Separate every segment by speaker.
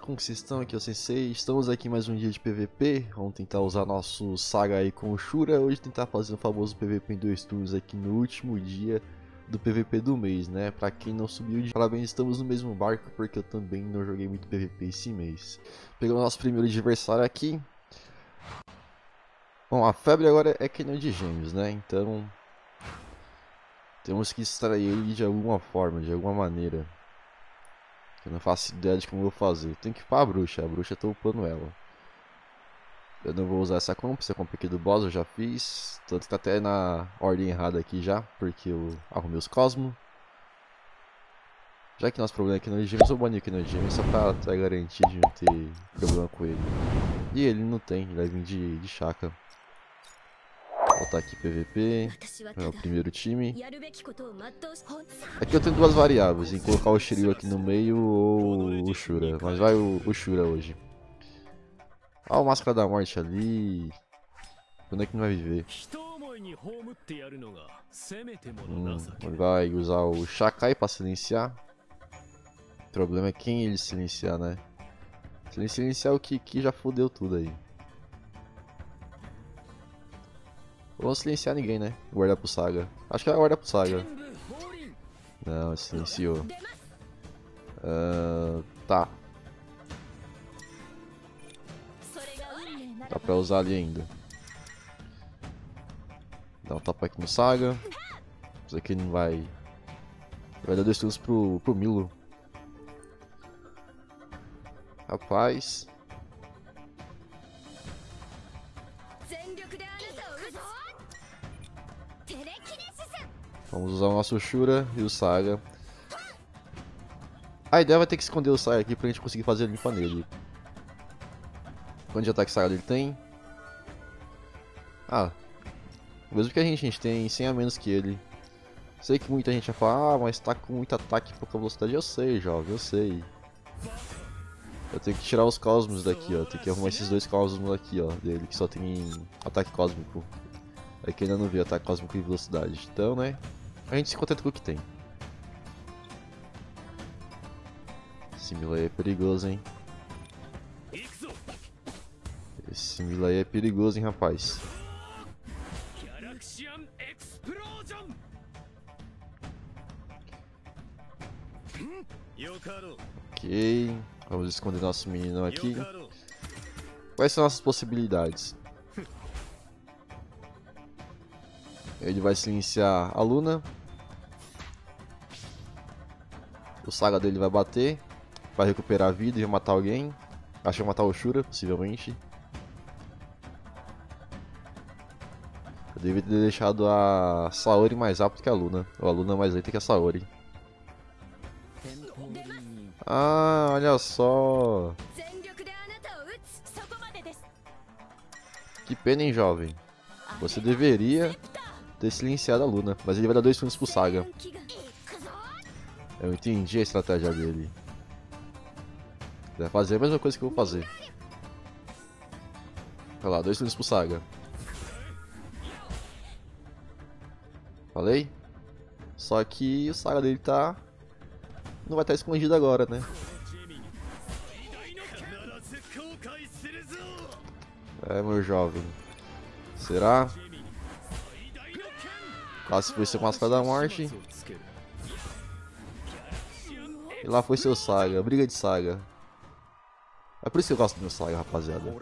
Speaker 1: Como vocês estão? Aqui é o Sensei, estamos aqui mais um dia de PVP Vamos tentar usar nosso Saga aí com o Shura Hoje tentar fazer o famoso PVP em dois turnos aqui no último dia do PVP do mês, né? Pra quem não subiu de parabéns, estamos no mesmo barco Porque eu também não joguei muito PVP esse mês Pegamos nosso primeiro adversário aqui Bom, a febre agora é que de gêmeos, né? Então... Temos que extrair ele de alguma forma, de alguma maneira eu não faço ideia de como eu vou fazer. Tem que ir pra bruxa, a bruxa tô upando ela. Eu não vou usar essa comp, essa comp aqui do boss eu já fiz. Tanto que tá até na ordem errada aqui já, porque eu arrumei os cosmos. Já que nosso problema aqui no Gêmeos, eu banir aqui no Gêmeos só pra ter garantia de não ter problema com ele. E ele não tem, ele vai vir de, de chaca. Botar aqui PVP, é o primeiro time. Aqui eu tenho duas variáveis, em colocar o Shiryu aqui no meio ou o Shura. Mas vai o, o Shura hoje. Olha o Máscara da Morte ali. Quando é que não vai viver? Hum, vai usar o Shakai pra silenciar. O problema é quem ele silenciar, né? Se ele silenciar o Kiki já fodeu tudo aí. Vou silenciar ninguém, né? Guardar pro Saga. Acho que vai guardar pro Saga. Não, silenciou. Uh, tá. Dá pra usar ali ainda. Dá um tapa aqui no Saga. Isso aqui não vai... Vai dar dois turnos pro, pro Milo. Rapaz... Vamos usar o nosso Shura e o Saga. A ideia vai ter que esconder o Saga aqui pra gente conseguir fazer limpa nele. Quanto de ataque Saga ele tem? Ah, mesmo que a gente, a gente tem 100 a menos que ele. Sei que muita gente vai falar, ah, mas tá com muito ataque e pouca velocidade. Eu sei, jovem, eu sei. Eu tenho que tirar os cosmos daqui, ó. Tem que arrumar esses dois cosmos aqui, ó, dele, que só tem ataque cósmico. Aqui ainda não vi ataque cósmico e velocidade. Então, né, a gente se contenta com o que tem. Esse Mila é perigoso, hein? Esse Mila é perigoso, hein, rapaz? Ok, vamos esconder nosso menino aqui. Quais são nossas possibilidades? Ele vai silenciar a Luna, O Saga dele vai bater. Vai recuperar a vida e vai matar alguém. Acho que vai matar o Shura, possivelmente. Eu devia ter deixado a Saori mais rápido que a Luna. Ou a Luna mais lenta que a Saori. Ah, olha só. Que pena, hein, jovem. Você deveria ter silenciado a Luna, mas ele vai dar dois turnos pro Saga. Eu entendi a estratégia dele. Vai fazer a mesma coisa que eu vou fazer. Olha lá, dois turnos pro Saga. Falei? Só que o Saga dele tá... Não vai estar escondido agora, né? É, meu jovem. Será? Quase foi ser Máscara da Morte. E lá foi seu Saga, briga de Saga. É por isso que eu gosto do meu Saga, rapaziada.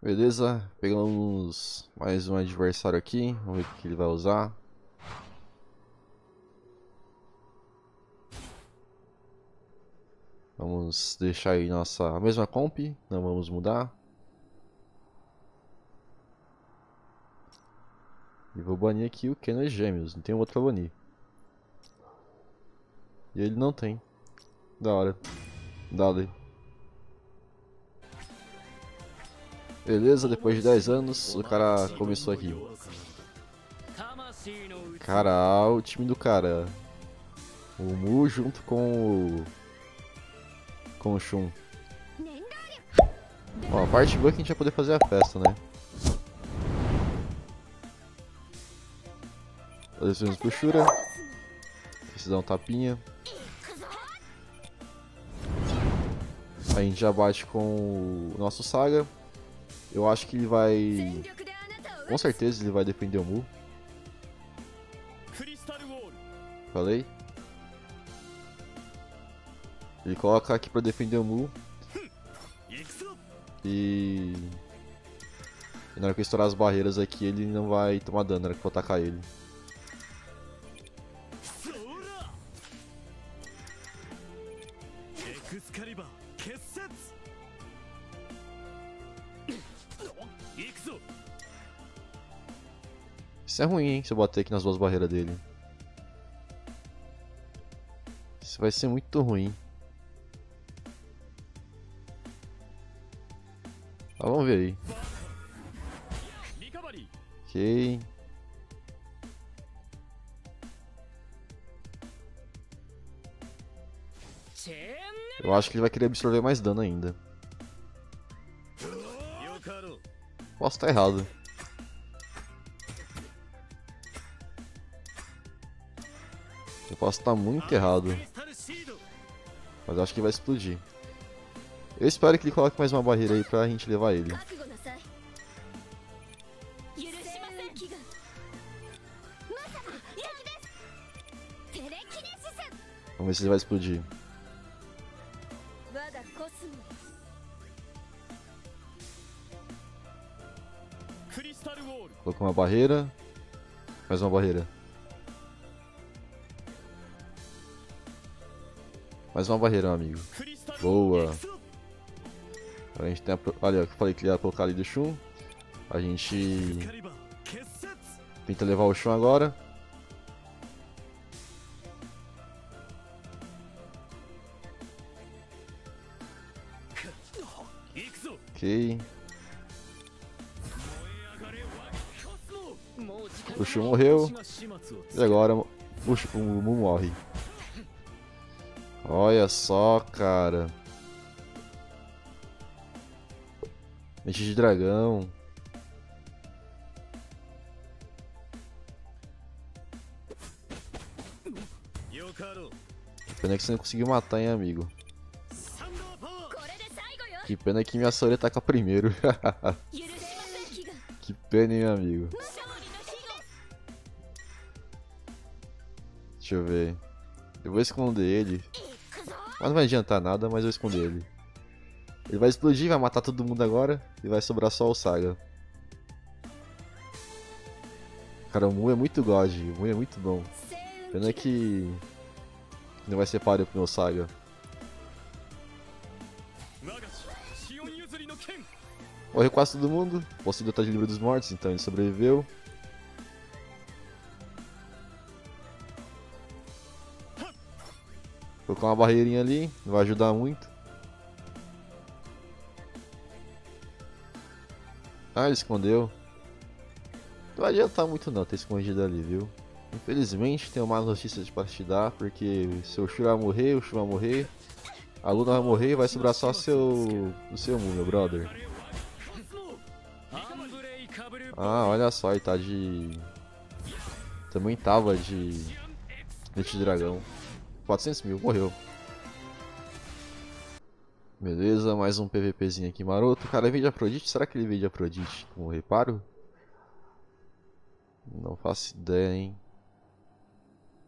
Speaker 1: Beleza, pegamos mais um adversário aqui, vamos ver o que ele vai usar. Vamos deixar aí nossa mesma comp, não vamos mudar. E vou banir aqui o Kenos Gêmeos, não tem outro pra banir. E ele não tem. Da hora. Dale. Beleza, depois de 10 anos, o cara começou aqui. Cara, o time do cara. O Mu junto com o... Com o Shun. Ó, a parte boa é que a gente vai poder fazer a festa, né? Fazer pro Shura. Precisa dar um tapinha. A gente já bate com o nosso Saga. Eu acho que ele vai... Com certeza ele vai defender o Mu. Falei? Ele coloca aqui pra defender o Mu. E... e... na hora que eu estourar as barreiras aqui, ele não vai tomar dano na hora que eu atacar ele. Isso é ruim, hein, se eu bater aqui nas duas barreiras dele. Isso vai ser muito ruim. Ah, vamos ver aí. Ok. Eu acho que ele vai querer absorver mais dano ainda. Posso estar errado. Posso estar muito errado. Mas acho que vai explodir. Eu espero que ele coloque mais uma barreira aí pra gente levar ele. Vamos ver se ele vai explodir. Colocou uma barreira. Mais uma barreira. Mais uma barreira, amigo. Boa. A gente tem a... Olha, eu falei que ia colocar ali do Shun. A gente... Tenta levar o Shun agora. Ok. O Shun morreu. E agora o, o Mu morre. Olha só, cara. Mente de dragão. Pena que você não conseguiu matar, hein, amigo. Que pena que minha Soria taca primeiro. que pena, hein, amigo. Deixa eu ver. Eu vou esconder ele. Mas não vai adiantar nada, mas eu escondi ele. Ele vai explodir, vai matar todo mundo agora e vai sobrar só o Saga. Cara, o Mu é muito god, o Mu é muito bom. Pena que não vai ser páreo pro meu Saga. Morreu quase todo mundo. Poseidon tá de livre dos mortos, então ele sobreviveu. Colocar uma barreirinha ali, vai ajudar muito. Ah, ele escondeu. Não vai adiantar muito não ter escondido ali, viu? Infelizmente tenho mais notícias para te dar, porque se o Shura morrer, o Shura morrer. A Luna vai morrer e vai sobrar só seu, o seu Mu, meu brother. Ah, olha só, ele tá de... Também tava de... De dragão. 400 mil, morreu. Beleza, mais um PVPzinho aqui maroto. O cara veio de Afrodite? Será que ele veio de Afrodite como reparo? Não faço ideia, hein.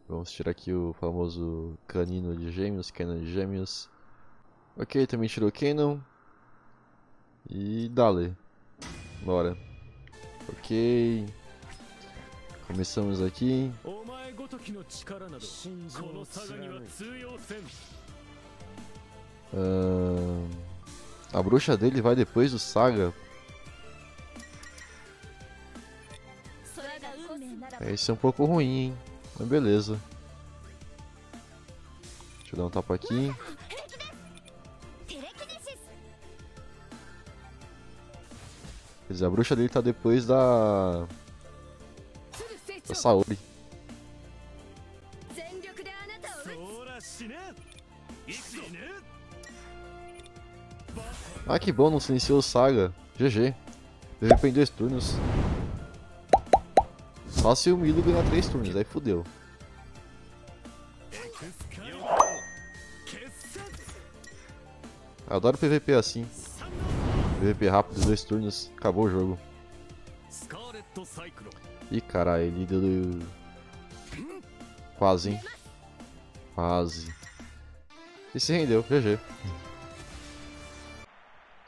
Speaker 1: Vamos tirar aqui o famoso canino de gêmeos, canon de gêmeos. Ok, também tirou Canon. E dale. Bora. Ok. Começamos aqui. Uh, a bruxa dele vai depois do Saga. É, isso é um pouco ruim, hein? Mas beleza. Deixa eu dar um tapa aqui. Quer dizer, a bruxa dele tá depois da... Da Saori. Ah, que bom, não silenciou o Saga. GG. PVP em dois turnos. Só se o Milo ganhar três turnos, aí fodeu. Eu adoro PVP assim. PVP rápido, dois turnos, acabou o jogo. Ih, caralho, ele deu... Quase, hein? Quase. E se rendeu, GG.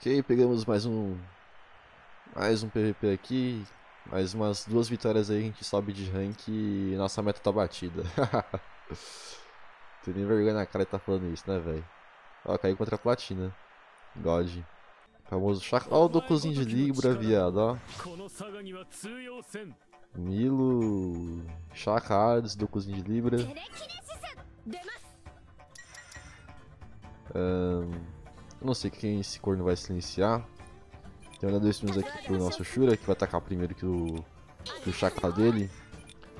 Speaker 1: Ok, pegamos mais um... Mais um PVP aqui. Mais umas duas vitórias aí, a gente sobe de rank e nossa meta tá batida. Tem nem vergonha na cara de tá falando isso, né, velho? Ó, caiu contra a platina. God. Famoso chaco. Ó o Dokuzinho de Libra, viado, ó. Milo. Chaka Hades, Dokuzinho de Libra. Um, eu não sei quem esse corno vai silenciar. Tem ainda dois turnos aqui pro nosso Shura, que vai atacar primeiro que o, que o Chakra dele.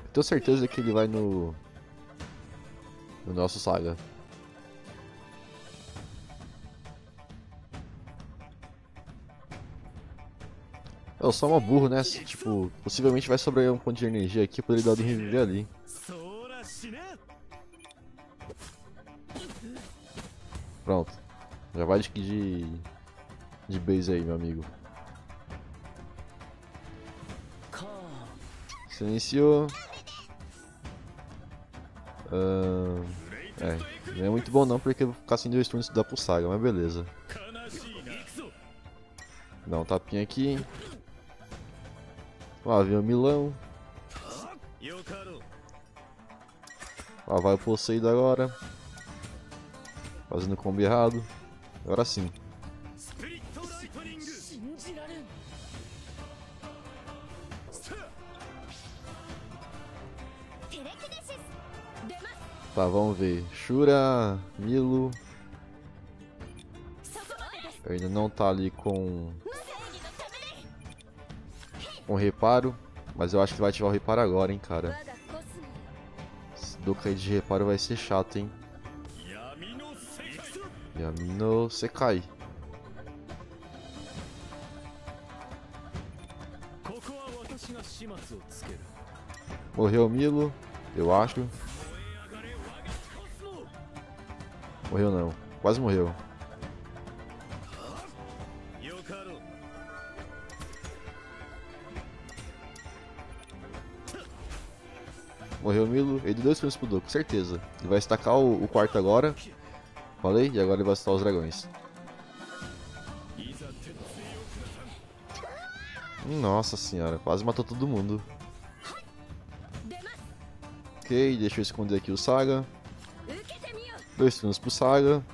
Speaker 1: Eu tenho certeza que ele vai no. No nosso Saga. Eu sou uma burro, né? Tipo, possivelmente vai sobrar um ponto de energia aqui, pra ele dar de reviver ali. Pronto. Já vai de, de, de base aí, meu amigo. Silenciou. Uh, é, não é muito bom não, porque ficar sem dois turnos da pro Saga, mas beleza. Dá um tapinha aqui. Lá vem o Milão. Lá vai o Poseidon agora. Fazendo combo errado. Agora sim. Tá, vamos ver. Shura, Milo. Ainda não tá ali com... Com reparo. Mas eu acho que vai ativar o reparo agora, hein, cara. Esse Dokai de reparo vai ser chato, hein. Yamino Sekai. Morreu o Milo, eu acho. Morreu não, quase morreu. Morreu Milo, ele deu dois turnos pro Doku, certeza. Ele vai estacar o, o quarto agora. Falei? E agora ele vai assustar os dragões. Nossa senhora, quase matou todo mundo. Ok, deixa eu esconder aqui o Saga. Dois turnos pro Saga.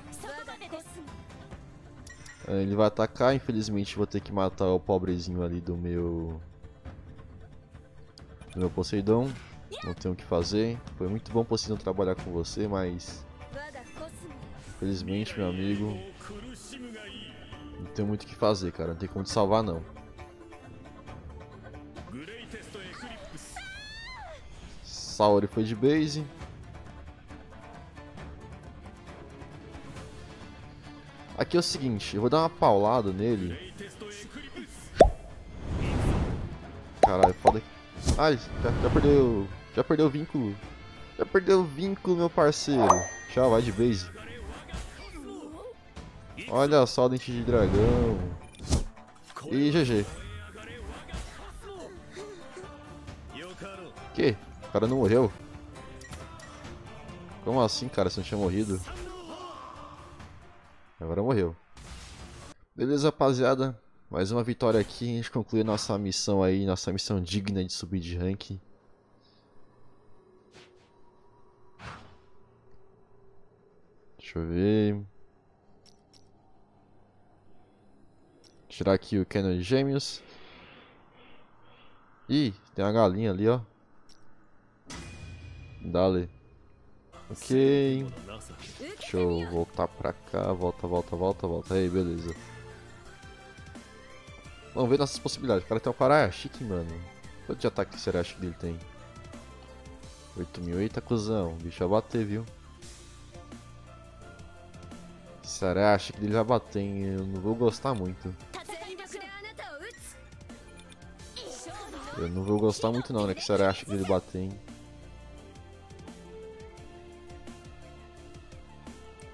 Speaker 1: É, ele vai atacar, infelizmente vou ter que matar o pobrezinho ali do meu... Do meu Poseidon. Não tenho o que fazer. Foi muito bom Poseidon trabalhar com você, mas... Infelizmente, meu amigo, não tem muito o que fazer, cara. Não tem como te salvar, não. Saori foi de base. Aqui é o seguinte, eu vou dar uma paulada nele. Caralho, foda. Ai, já, já perdeu. Já perdeu o vínculo. Já perdeu o vínculo, meu parceiro. Tchau, vai de base. Olha só o dente de dragão. E GG. Que? O cara não morreu? Como assim, cara? Você não tinha morrido? Agora morreu. Beleza, rapaziada. Mais uma vitória aqui. A gente conclui nossa missão aí. Nossa missão digna de subir de rank. Deixa eu ver. Tirar aqui o Canon de gêmeos. Ih, tem uma galinha ali, ó. Dale. Ok. Deixa eu voltar pra cá. Volta, volta, volta, volta. Aí, beleza. Vamos ver nossas possibilidades. O cara tem um paraia chique, mano. Quanto de ataque será que ele tem? 8.000. Eita, cuzão. O bicho vai bater, viu? Será que ele vai bater, hein? Eu não vou gostar muito. Eu não vou gostar muito não, né? Que será acha que ele bater, hein?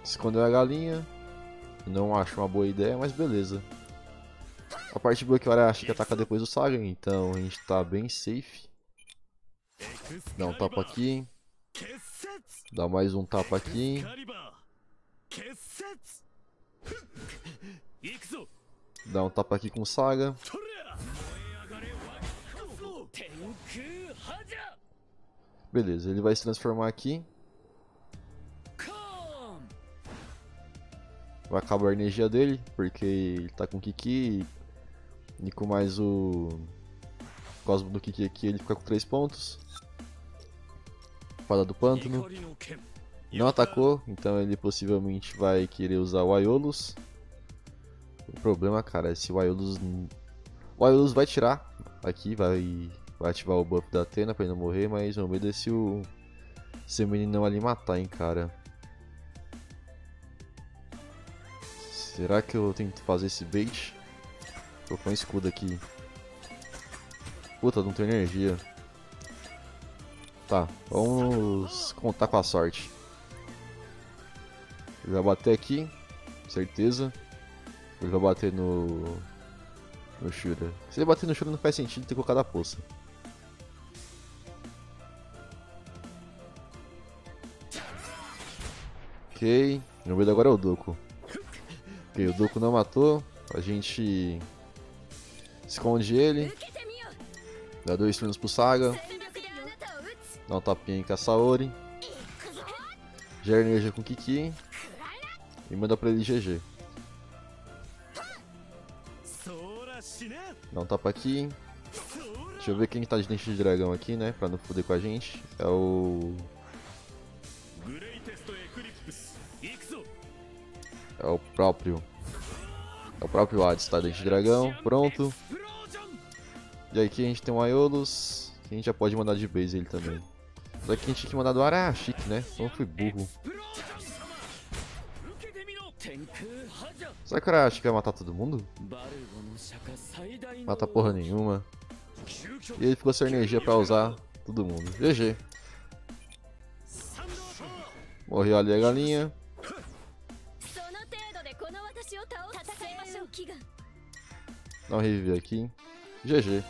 Speaker 1: Escondeu a galinha. Não acho uma boa ideia, mas beleza. A parte boa é que o Arashi que ataca depois do Saga, então a gente tá bem safe. Dá um tapa aqui. Dá mais um tapa aqui. Dá um tapa aqui com o Saga. Beleza, ele vai se transformar aqui. Vai acabar a energia dele, porque ele tá com Kiki e com mais o Cosmo do Kiki aqui ele fica com 3 pontos. Fada do Pântano. Não atacou, então ele possivelmente vai querer usar o Aiolus. O problema, cara, é se o Aiolus... O Aiolus vai tirar aqui, vai, vai ativar o buff da Atena pra ele não morrer, mas o medo é se o... Se o meninão ali matar, hein, cara. Será que eu tento fazer esse bait? Vou pôr um escudo aqui. Puta, não tem energia. Tá, vamos contar com a sorte. Ele vai bater aqui, certeza. Ele vai bater no. No Shura. Se ele bater no Shura não faz sentido ter colocado a poça. Ok, meu medo agora é o Doku. Ok, o Doku não matou. A gente esconde ele. Dá dois turnos pro Saga. Dá um tapinha em Saori. Gera energia com Kiki. E manda pra ele GG. Dá um tapa aqui. Deixa eu ver quem tá de dente de dragão aqui, né? Pra não foder com a gente. É o... É o próprio. É o próprio Hades, tá? Dente de dragão. Pronto. E aqui a gente tem o Aiolus. Que a gente já pode mandar de base ele também. Daqui a gente tinha que mandar do Arashik, né? Então fui burro. Será que o Arashik vai matar todo mundo? Mata porra nenhuma. E ele ficou sem energia pra usar todo mundo. GG. Morreu ali a galinha. Dá um reviver aqui. GG.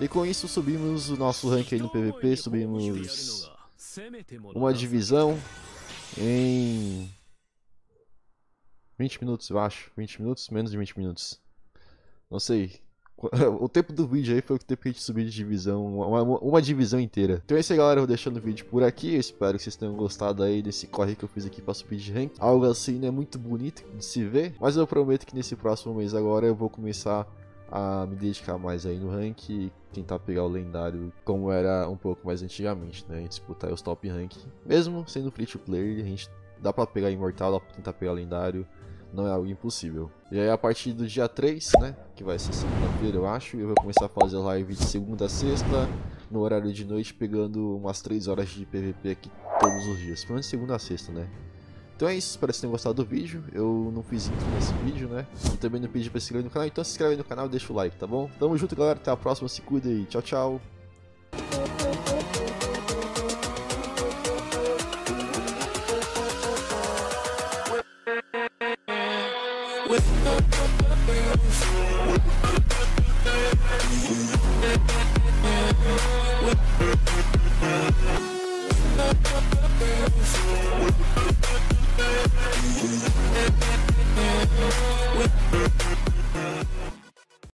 Speaker 1: E com isso subimos o nosso rank aí no PVP, subimos uma divisão em 20 minutos, eu acho. 20 minutos? Menos de 20 minutos. Não sei. O tempo do vídeo aí foi o tempo que a gente subiu de divisão, uma, uma, divisão inteira. Então é isso aí galera, eu vou deixando o vídeo por aqui, eu espero que vocês tenham gostado aí desse corre que eu fiz aqui pra subir de rank. Algo assim, né, muito bonito de se ver, mas eu prometo que nesse próximo mês agora eu vou começar a me dedicar mais aí no rank e tentar pegar o lendário como era um pouco mais antigamente, né? Disputar os top rank. Mesmo sendo free to play, a gente dá pra pegar imortal, dá pra tentar pegar lendário, não é algo impossível. E aí a partir do dia 3, né? Que vai ser segunda-feira, eu acho, eu vou começar a fazer live de segunda a sexta, no horário de noite, pegando umas 3 horas de PVP aqui todos os dias. Pelo menos segunda a sexta, né? Então é isso, espero que vocês tenham gostado do vídeo. Eu não fiz intro nesse vídeo, né? E também não pedi pra se inscrever no canal, então se inscreve no canal e deixa o like, tá bom? Tamo junto, galera. Até a próxima. Se cuida e tchau, tchau.